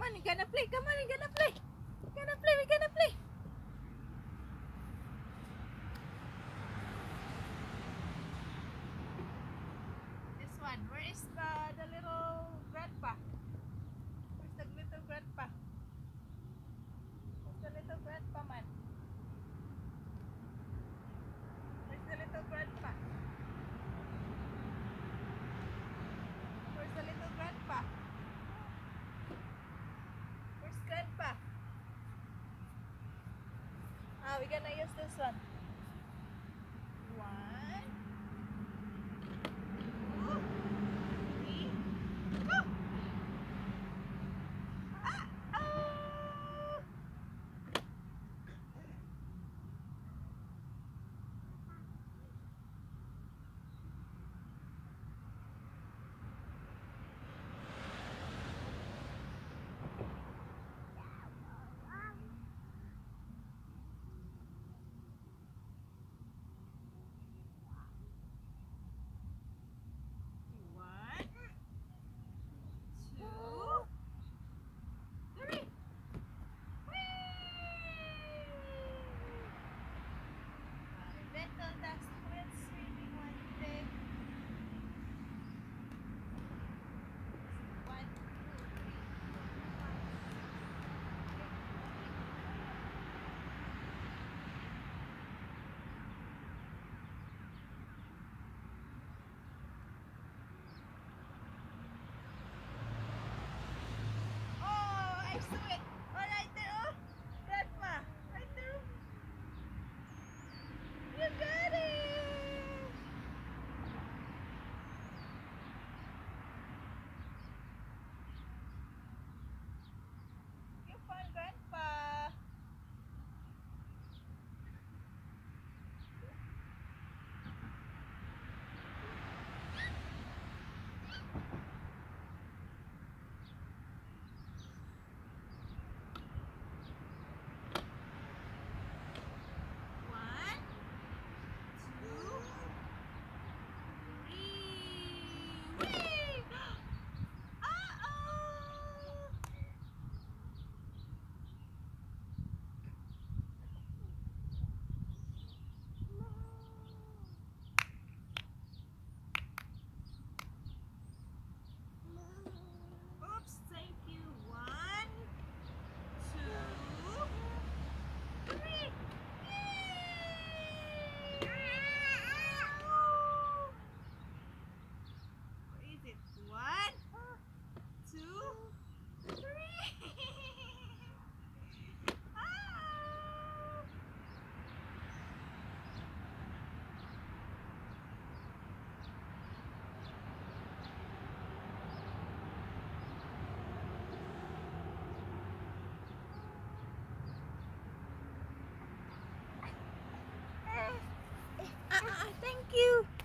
Come on, we're gonna play. Come on, we're gonna play. We're gonna play. We're gonna play. This one. Where is the... we're gonna use this one. It. Thank you.